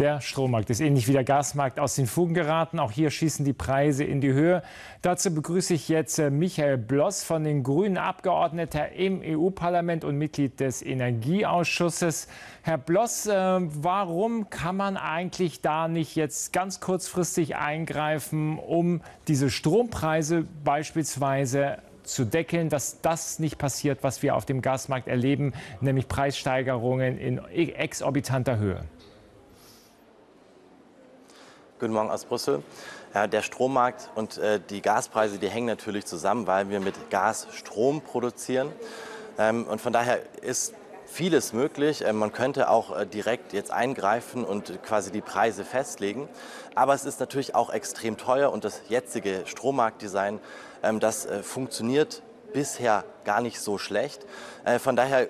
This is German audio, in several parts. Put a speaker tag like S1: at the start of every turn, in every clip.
S1: Der Strommarkt ist ähnlich wie der Gasmarkt aus den Fugen geraten. Auch hier schießen die Preise in die Höhe. Dazu begrüße ich jetzt äh, Michael Bloss von den Grünen, Abgeordneter im EU-Parlament und Mitglied des Energieausschusses. Herr Bloss, äh, warum kann man eigentlich da nicht jetzt ganz kurzfristig eingreifen, um diese Strompreise beispielsweise zu deckeln, dass das nicht passiert, was wir auf dem Gasmarkt erleben, nämlich Preissteigerungen in exorbitanter Höhe?
S2: Guten Morgen aus Brüssel. Ja, der Strommarkt und äh, die Gaspreise, die hängen natürlich zusammen, weil wir mit Gas Strom produzieren. Ähm, und von daher ist vieles möglich. Ähm, man könnte auch äh, direkt jetzt eingreifen und quasi die Preise festlegen. Aber es ist natürlich auch extrem teuer und das jetzige Strommarktdesign, ähm, das äh, funktioniert bisher gar nicht so schlecht. Äh, von daher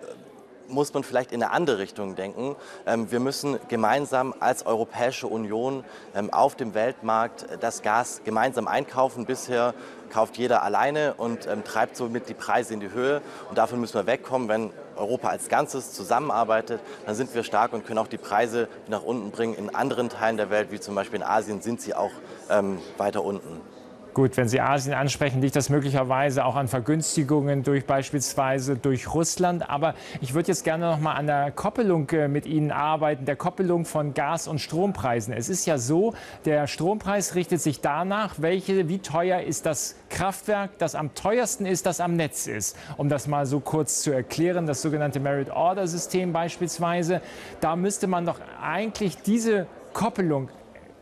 S2: muss man vielleicht in eine andere Richtung denken. Ähm, wir müssen gemeinsam als Europäische Union ähm, auf dem Weltmarkt das Gas gemeinsam einkaufen. Bisher kauft jeder alleine und ähm, treibt somit die Preise in die Höhe. Und davon müssen wir wegkommen. Wenn Europa als Ganzes zusammenarbeitet, dann sind wir stark und können auch die Preise nach unten bringen. In anderen Teilen der Welt, wie zum Beispiel in Asien, sind sie auch weiter unten.
S1: Gut, wenn Sie Asien ansprechen, liegt das möglicherweise auch an Vergünstigungen durch beispielsweise durch Russland. Aber ich würde jetzt gerne noch mal an der Koppelung äh, mit Ihnen arbeiten, der Koppelung von Gas- und Strompreisen. Es ist ja so, der Strompreis richtet sich danach, welche, wie teuer ist das Kraftwerk, das am teuersten ist, das am Netz ist. Um das mal so kurz zu erklären, das sogenannte Merit Order System beispielsweise. Da müsste man doch eigentlich diese Koppelung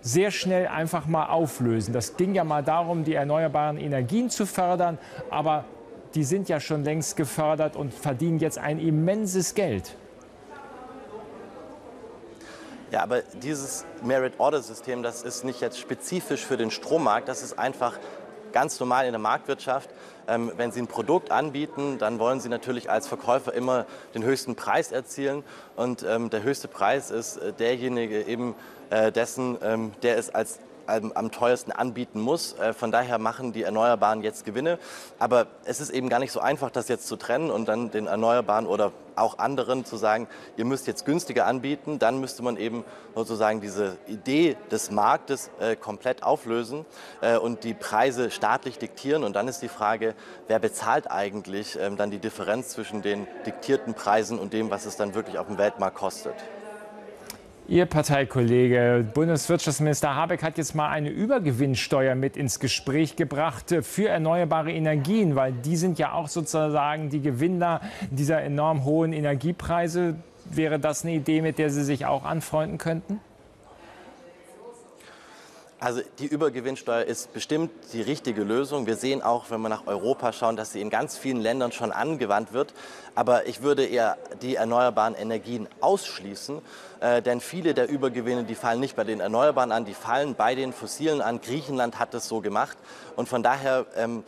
S1: sehr schnell einfach mal auflösen. Das ging ja mal darum, die erneuerbaren Energien zu fördern, aber die sind ja schon längst gefördert und verdienen jetzt ein immenses Geld.
S2: Ja, aber dieses Merit-Order-System, das ist nicht jetzt spezifisch für den Strommarkt, das ist einfach ganz normal in der Marktwirtschaft. Ähm, wenn Sie ein Produkt anbieten, dann wollen Sie natürlich als Verkäufer immer den höchsten Preis erzielen. Und ähm, der höchste Preis ist äh, derjenige eben äh, dessen, ähm, der es als am teuersten anbieten muss. Äh, von daher machen die Erneuerbaren jetzt Gewinne. Aber es ist eben gar nicht so einfach, das jetzt zu trennen und dann den Erneuerbaren oder auch anderen zu sagen, ihr müsst jetzt günstiger anbieten. Dann müsste man eben sozusagen diese Idee des Marktes äh, komplett auflösen äh, und die Preise staatlich diktieren. Und dann ist die Frage, wer bezahlt eigentlich ähm, dann die Differenz zwischen den diktierten Preisen und dem, was es dann wirklich auf dem Weltmarkt kostet.
S1: Ihr Parteikollege Bundeswirtschaftsminister Habeck hat jetzt mal eine Übergewinnsteuer mit ins Gespräch gebracht für erneuerbare Energien, weil die sind ja auch sozusagen die Gewinner dieser enorm hohen Energiepreise. Wäre das eine Idee, mit der Sie sich auch anfreunden könnten?
S2: Also die Übergewinnsteuer ist bestimmt die richtige Lösung. Wir sehen auch, wenn wir nach Europa schauen, dass sie in ganz vielen Ländern schon angewandt wird. Aber ich würde eher die erneuerbaren Energien ausschließen, äh, denn viele der Übergewinne, die fallen nicht bei den Erneuerbaren an, die fallen bei den Fossilen an. Griechenland hat es so gemacht. Und von daher ähm,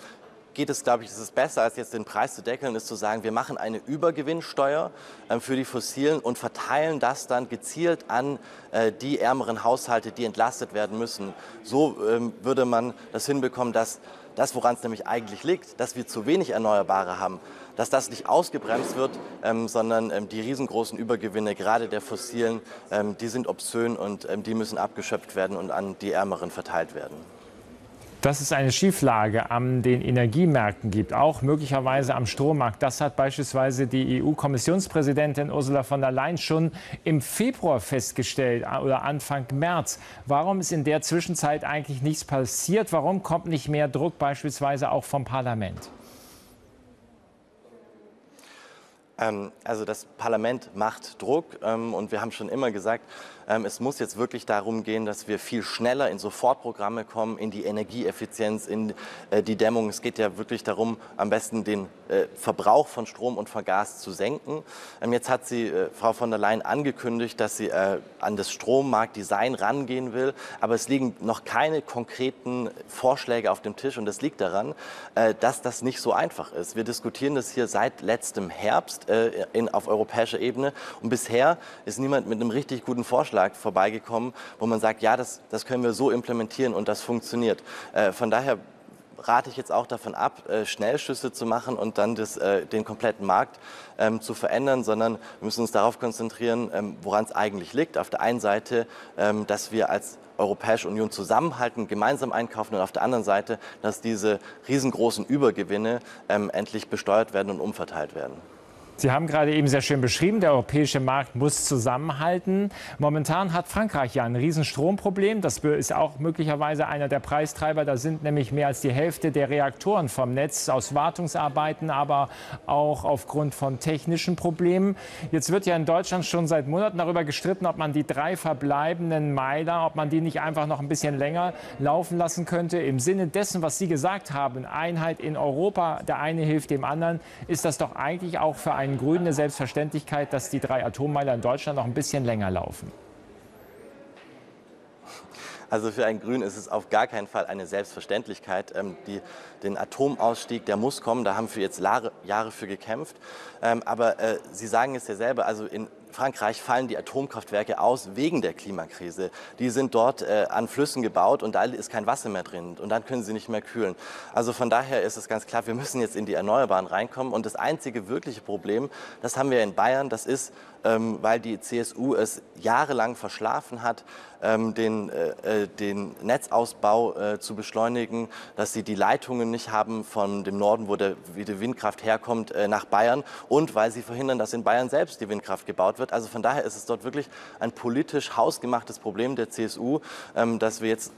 S2: geht es, glaube ich, es ist besser, als jetzt den Preis zu deckeln, ist zu sagen, wir machen eine Übergewinnsteuer äh, für die Fossilen und verteilen das dann gezielt an äh, die ärmeren Haushalte, die entlastet werden müssen. So ähm, würde man das hinbekommen, dass das, woran es nämlich eigentlich liegt, dass wir zu wenig Erneuerbare haben, dass das nicht ausgebremst wird, ähm, sondern ähm, die riesengroßen Übergewinne, gerade der fossilen, ähm, die sind obszön und ähm, die müssen abgeschöpft werden und an die Ärmeren verteilt werden
S1: dass es eine Schieflage an den Energiemärkten gibt, auch möglicherweise am Strommarkt. Das hat beispielsweise die EU-Kommissionspräsidentin Ursula von der Leyen schon im Februar festgestellt oder Anfang März. Warum ist in der Zwischenzeit eigentlich nichts passiert? Warum kommt nicht mehr Druck beispielsweise auch vom Parlament?
S2: Ähm, also das Parlament macht Druck ähm, und wir haben schon immer gesagt, ähm, es muss jetzt wirklich darum gehen, dass wir viel schneller in Sofortprogramme kommen, in die Energieeffizienz, in äh, die Dämmung. Es geht ja wirklich darum, am besten den äh, Verbrauch von Strom und von Gas zu senken. Jetzt hat sie, äh, Frau von der Leyen, angekündigt, dass sie an das Strommarktdesign rangehen will, aber es liegen noch keine konkreten Vorschläge auf dem Tisch und das liegt daran, dass das nicht so einfach ist. Wir diskutieren das hier seit letztem Herbst in, auf europäischer Ebene und bisher ist niemand mit einem richtig guten Vorschlag Vorschlag vorbeigekommen, wo man sagt, ja, das, das können wir so implementieren und das funktioniert. Äh, von daher rate ich jetzt auch davon ab, äh, Schnellschüsse zu machen und dann das, äh, den kompletten Markt ähm, zu verändern, sondern wir müssen uns darauf konzentrieren, ähm, woran es eigentlich liegt. Auf der einen Seite, ähm, dass wir als Europäische Union zusammenhalten, gemeinsam einkaufen und auf der anderen Seite, dass diese riesengroßen Übergewinne ähm, endlich besteuert werden und umverteilt werden.
S1: Sie haben gerade eben sehr schön beschrieben, der europäische Markt muss zusammenhalten. Momentan hat Frankreich ja ein Riesenstromproblem. Das ist auch möglicherweise einer der Preistreiber. Da sind nämlich mehr als die Hälfte der Reaktoren vom Netz aus Wartungsarbeiten, aber auch aufgrund von technischen Problemen. Jetzt wird ja in Deutschland schon seit Monaten darüber gestritten, ob man die drei verbleibenden Meiler, ob man die nicht einfach noch ein bisschen länger laufen lassen könnte. Im Sinne dessen, was Sie gesagt haben, Einheit in Europa, der eine hilft dem anderen, ist das doch eigentlich auch für einen einen Grünen eine Selbstverständlichkeit, dass die drei Atommeiler in Deutschland noch ein bisschen länger laufen?
S2: Also für einen Grünen ist es auf gar keinen Fall eine Selbstverständlichkeit. Ähm, die, den Atomausstieg, der muss kommen, da haben wir jetzt Jahre, für gekämpft. Ähm, aber äh, Sie sagen es ja selber, also in Frankreich fallen die Atomkraftwerke aus wegen der Klimakrise. Die sind dort äh, an Flüssen gebaut und da ist kein Wasser mehr drin und dann können sie nicht mehr kühlen. Also von daher ist es ganz klar, wir müssen jetzt in die Erneuerbaren reinkommen und das einzige wirkliche Problem, das haben wir in Bayern, das ist, ähm, weil die CSU es jahrelang verschlafen hat, ähm, den, äh, äh, den Netzausbau äh, zu beschleunigen, dass sie die Leitungen nicht haben von dem Norden, wo der, wie die Windkraft herkommt, äh, nach Bayern und weil sie verhindern, dass in Bayern selbst die Windkraft gebaut wird. Also von daher ist es dort wirklich ein politisch hausgemachtes Problem der CSU, ähm, dass wir jetzt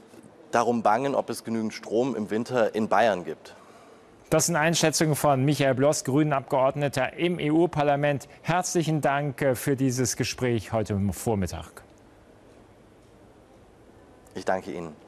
S2: darum bangen, ob es genügend Strom im Winter in Bayern gibt.
S1: Das sind Einschätzungen von Michael Bloss, Grünen-Abgeordneter im EU-Parlament. Herzlichen Dank äh, für dieses Gespräch heute Vormittag.
S2: Ich danke Ihnen.